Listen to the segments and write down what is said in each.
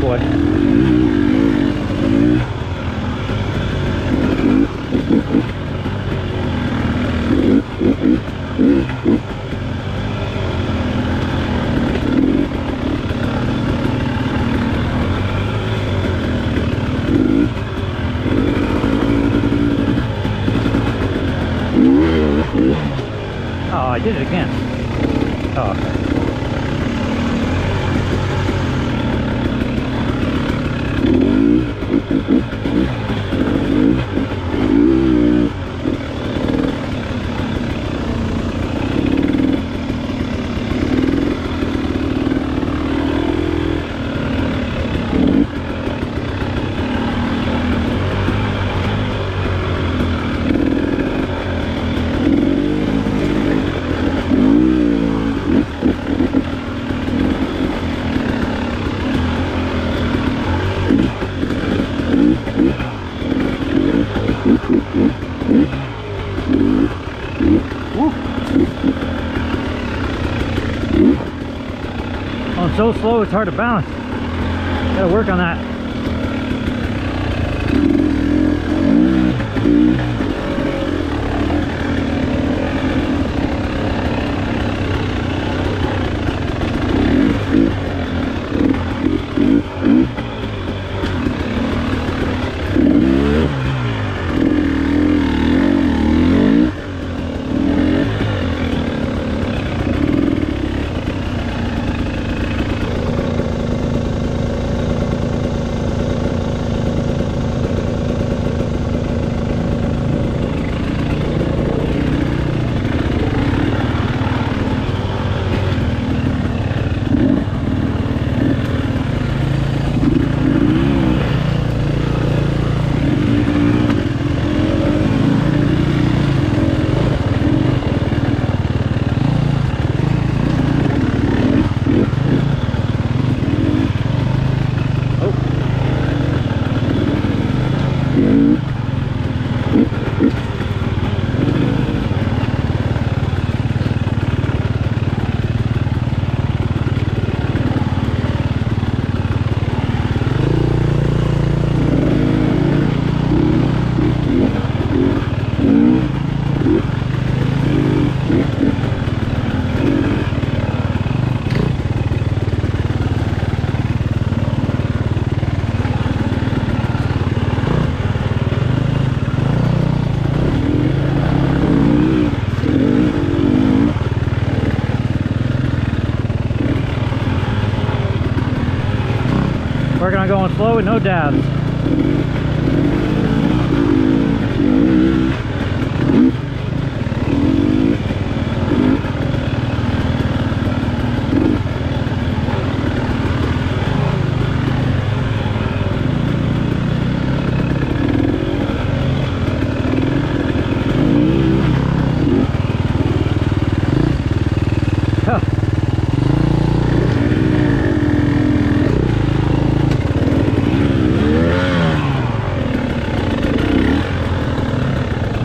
boy. Oh, I did it again. Oh, okay. ハハハハ! Oh, I'm so slow it's hard to balance. Gotta work on that. Working on going slow with no dabs.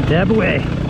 Dab away.